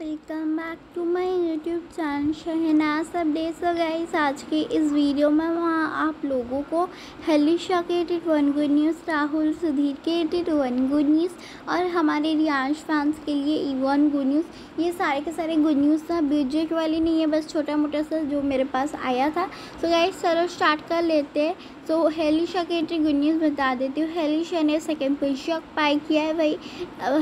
Welcome back to my YouTube channel Shehnaz update so guys आज के इस video में वहाँ आप लोगों को हलीशा के एटिड one good news Rahul Sudhir के एटिड वन गुड न्यूज़ और हमारे रियांश फैंस के लिए ई वन गुड न्यूज़ ये सारे के सारे गुड न्यूज़ था बजट वाली नहीं है, बस छोटा मोटा सा जो मेरे पास आया था। सो गाइस चलो स्टार्ट कर लेते हैं। तो हेलिशा के एंट्री गुड न्यूज़ बता देती हूँ। हेलिशा ने सेकेंड पोजिशन ऑक्पाई किया है भाई।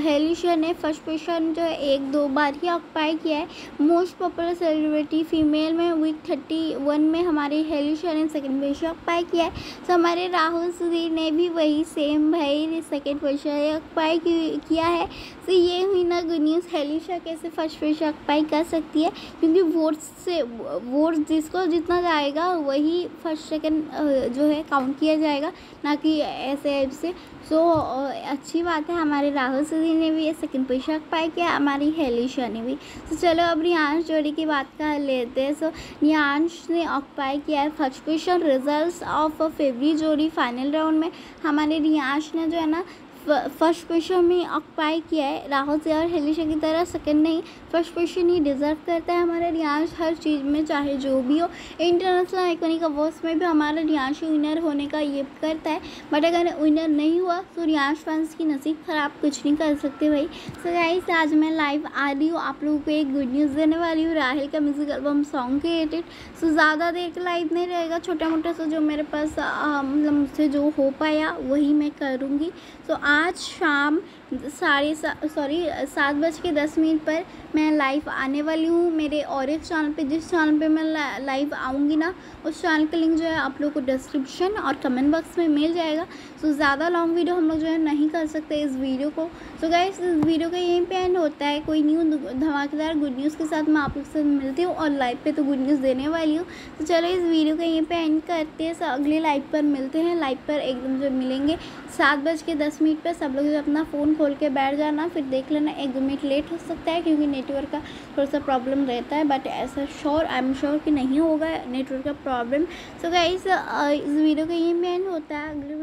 हेलिशा ने फ़र्स्ट पोजिशन जो है, एक दो बार ही ऑक्पाई किया है। मोस्ट पॉपुलर सेलिब्रिटी फीमेल में वीक थर्टी वन में हमारे हेलिशा ने सेकेंड पोजिशन ऑक्पाई किया है। तो हमारे राहुल सुधीर ने भी वही सेम भाई सेकेंड पोजिशन ऑक्पाई किया है। तो ये हुई ना गुड न्यूज़ हेलिशा कैसे फ़र्स्ट पोजिशन ऑक्पाई कर सकती है? क्योंकि वोट्स से वोट्स जिसको जितना जाएगा, वही फ़र्स्ट सेकेंड जो है है काउंट किया जाएगा, ना कि ऐसे ऐप से। सो अच्छी बात है, हमारे राहुल सिद्धि ने भी ये सेकंड पोजिशन पाई किया, हमारी हेलिशा ने भी। तो चलो अब रियांश जोड़ी की बात कर लेते हैं। सो रियांश ने ऑक्पाई किया है फ़र्स्ट पोजिशन रिज़ल्ट ऑफ़ फेवरी जोड़ी फाइनल राउंड में। हमारे रियांश ने जो है ना फ़र्स्ट पोजिशन में ऑक्पाई किया है, राहुल से और हेलिशा की तरह सेकंड नहीं फ़र्स्ट पोजिशन ही डिज़र्व करता है हमारा रियांश हर चीज़ में, चाहे जो भी हो। इंटरनेशनल आइकॉनिक अवार्ड्स में भी हमारा रियांश विनर होने का ये करता है। बट अगर विनर नहीं हुआ तो रियांश फैंस की नसीब ख़राब कुछ नहीं कर सकते भाई। सो गाइस आज मैं लाइव आ रही हूँ, आप लोगों को एक गुड न्यूज़ देने वाली हूँ। राहिल का music album song created so ज़्यादा देर लाइव नहीं रहेगा। छोटा मोटा सा जो मेरे पास मतलब मुझसे जो हो पाया, वही मैं करूँगी। सो आज शाम साढ़े सॉरी सात बज के दस मिनट पर मैं लाइव आने वाली हूँ। मेरे और एक चैनल पे, जिस चैनल पे मैं लाइव आऊँगी ना, उस चैनल का लिंक जो है आप लोग को डिस्क्रिप्शन और कमेंट बॉक्स में मिल जाएगा। सो ज़्यादा लॉन्ग वीडियो हम लोग जो है नहीं कर सकते इस वीडियो को। सो गाइस इस वीडियो का यहीं पे एंड होता है। कोई न्यू धमाकेदार गुड न्यूज़ के साथ मैं आप लोग से मिलती हूँ और लाइव पर तो गुड न्यूज़ देने वाली हूँ। तो चलो इस वीडियो का यहीं पर एंड करते हैं। सब अगले लाइव पर मिलते हैं। लाइव पर एकदम जो मिलेंगे। सात बज के दस मिनट पर सब लोग जो अपना फ़ोन खोल के बैठ जाना, फिर देख लेना, एक दो मिनट लेट हो सकता है क्योंकि नेटवर्क का थोड़ा सा प्रॉब्लम रहता है बट ऐसा श्योर आई एम श्योर कि नहीं होगा नेटवर्क का प्रॉब्लम सो गाइस इस वीडियो का ये मेन होता है। अगले